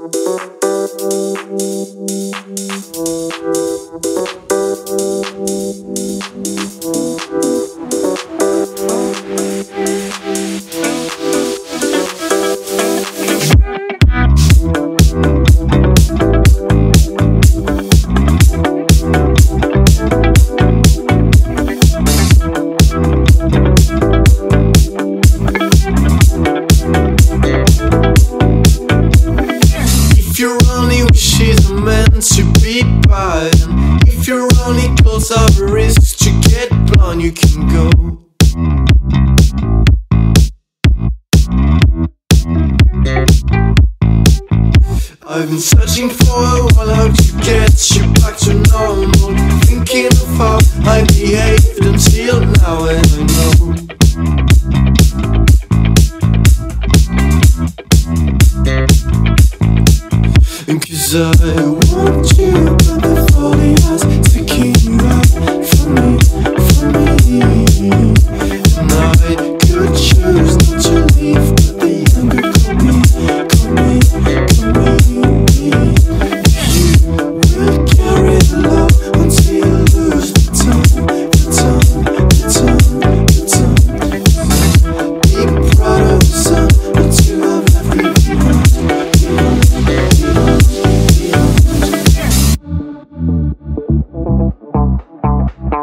If is meant to be bad, if your only goals are risks to get blown, you can go. I've been searching for a while how to get you back to normal. Thinking of how Cause I want you, but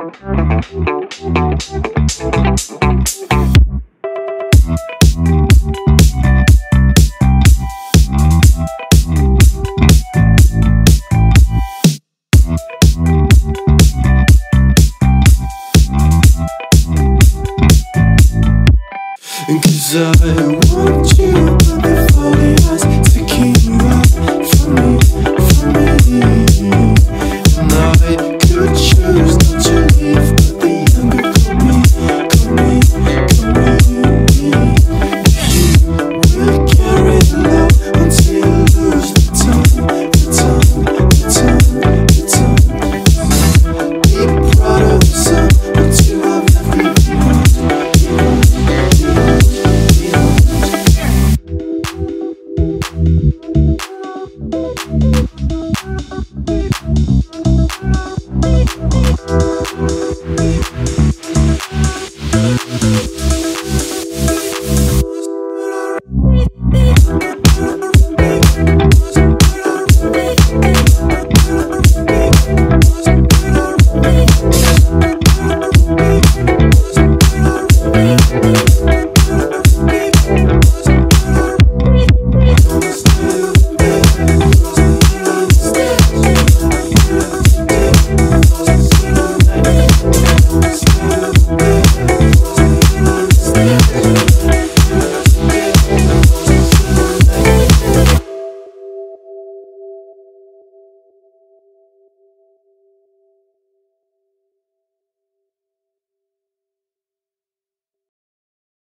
Cause I want you, but before the eyes